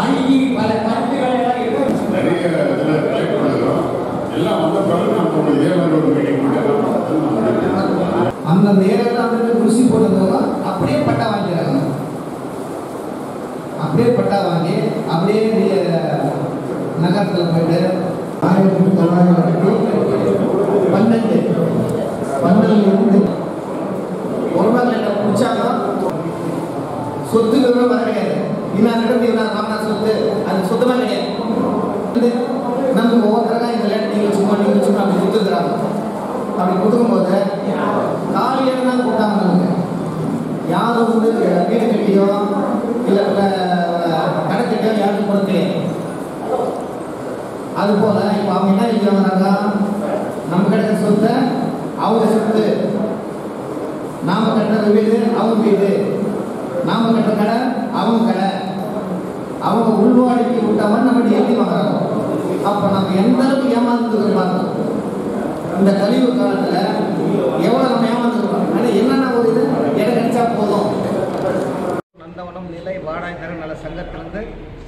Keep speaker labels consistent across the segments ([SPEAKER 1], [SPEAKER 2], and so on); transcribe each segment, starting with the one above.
[SPEAKER 1] இங்கே பல கருத்துக்களை
[SPEAKER 2] நிறைய இதில் பண்ணுறோம் எல்லாம் வந்த பிறகு நம்ம ஒரு ஏழு மீட்டிங்
[SPEAKER 3] அந்த குருசி போட்டதும் அப்படியே பட்டா வாங்கிறாங்க அப்படியே பட்டா வாங்கி அப்படியே நகரத்தில் போயிட்டு ஆயிரத்தி தொள்ளாயிரத்தி பன்னெண்டு பன்னெண்டு ஒரு என்ன பிடிச்சாங்க சொத்து வர கிடையாது. இன்னார் இடம் இன்னார் மாமனார் சொத்து அது சொத்தமாக கிடையாது. நம்ம நமக்கு இந்த லேண்ட் நீங்கள் சும்மா நீங்கள் சும்மா அப்படி கொடுத்துருக்குறாங்க அப்படி கொடுக்கும்போது காலியாக தான் கொடுத்தாங்க யாரும் வந்து வீடு கட்டியோ இல்லை கடைக்கிட்டோ யாருக்கும் கொடுக்கலையே அதுபோல் இப்போ அவங்க என்ன இங்கே வாங்குறாங்க நம்ம கிடைக்கிற சொத்தை அவங்க சொத்து. நாம கட்டுற வீடு அவங்க வீடு. நாம கட்டுற கடை அவங்க கடை. அவங்க உள்வாடிக்கு விட்டவன் நம்ம எழுதி வாங்குறாங்க அப்போ நம்ம எந்த அளவுக்கு ஏமாந்துருக்கோம் பார்க்கணும் இந்த கழிவு காலத்தில் எவ்வளோ நம்ம ஏமாந்துருக்கோம் ஆனால் என்னென்ன ஒரு இது? இடம் கிடைச்சா போதும்.
[SPEAKER 4] நந்தவனம் நிலை வாடாய்தர நல சங்கத்திலிருந்து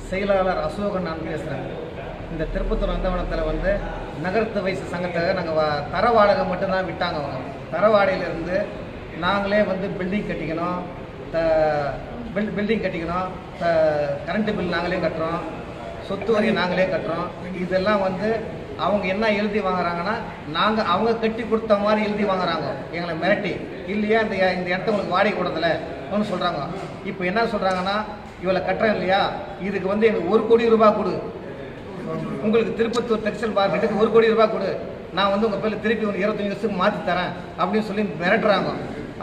[SPEAKER 4] செயலாளர் அசோகன் நான் பேசுகிறேன் இந்த திருப்பத்தூர் நந்தவனத்தில் வந்து நகரத்து வயசு சங்கத்தை நாங்கள் வா தர வாடகை மட்டும்தான் விட்டாங்க அவங்க. தர வாடகையிலேருந்து நாங்களே வந்து பில்டிங் கட்டிக்கணும். த பில் பில்டிங் கட்டிக்கிறோம் கரண்ட்டு பில் நாங்களே கட்டுறோம். சொத்து வரி நாங்களே கட்டுறோம். இதெல்லாம் வந்து அவங்க என்ன எழுதி வாங்குறாங்கன்னா நாங்கள் அவங்க கட்டி கொடுத்த மாதிரி எழுதி வாங்குறாங்க. எங்களை மிரட்டி. இல்லையா இந்த இந்த இடத்த உங்களுக்கு வாடகை கொடுத்தல ஒன்று சொல்கிறாங்க இப்போ என்ன சொல்கிறாங்கன்னா இவளை கட்டுறேன் இல்லையா? இதுக்கு வந்து எனக்கு ஒரு கோடி ரூபாய் கொடு. உங்களுக்கு திருப்பத்தூர் டெக்ஸ்டைல் மார்க்கெட்டுக்கு ஒரு கோடி ரூபாய் கொடு. நான் வந்து உங்கள் பேரில் திருப்பி ஒரு இருபத்தஞ்சு வருஷத்துக்கு மாற்றி தரேன் அப்படின்னு சொல்லி மிரட்டுறாங்க.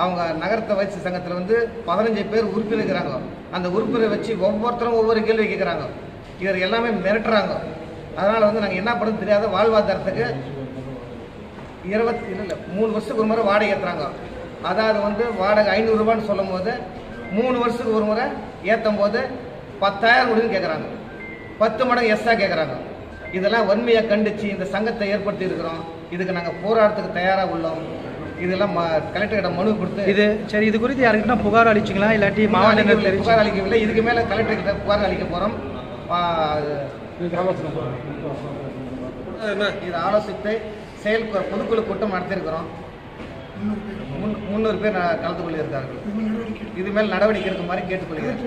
[SPEAKER 4] அவங்க நகரத்தை வயசு சங்கத்தில் வந்து பதினஞ்சு பேர் உறுப்பினர் இருக்கிறாங்க. அந்த உறுப்பினரை வச்சு ஒவ்வொருத்தரும் ஒவ்வொரு கேள்வி கேட்குறாங்க இவர் எல்லாமே மிரட்டுறாங்க. அதனால் வந்து நாங்கள் என்ன பண்ணது தெரியாத வாழ்வாதாரத்துக்கு இருபத்தி இல்லை மூணு வருஷத்துக்கு ஒரு முறை வாடகை ஏற்றுறாங்க அதாவது வந்து வாடகை ஐநூறுரூபான்னு சொல்லும் போது மூணு வருஷத்துக்கு ஒரு முறை ஏற்றும் போது பத்தாயிரம் கொடுன்னு கேட்குறாங்க பத்து மடங்கு எஸ்ஸாக கேட்குறாங்க இதெல்லாம் வன்மையை கண்டித்து இந்த சங்கத்தை ஏற்படுத்தி இருக்கிறோம். இதுக்கு நாங்கள் போராட்டத்துக்கு தயாராக உள்ளோம். இதெல்லாம் கலெக்டர்கிட்ட மனு கொடுத்து
[SPEAKER 5] இது சரி இது குறித்து யாருக்கிட்ட புகார் அளிச்சிங்களா? இல்லாட்டி மாவட்ட
[SPEAKER 4] புகார் அளிக்கவில்லை. இதுக்கு மேலே கலெக்டர்கிட்ட புகார் அளிக்க போகிறோம் இது ஆலோசித்து செயல் பொதுக்குழு கூட்டம் நடத்தியிருக்கிறோம். முன்- முந்நூறு பேர் கலந்து கொள்ளியிருக்கார்கள் இது மேல் நடவடிக்கை எடுக்குமாறு கேட்டுக்கொள்கிறேன்.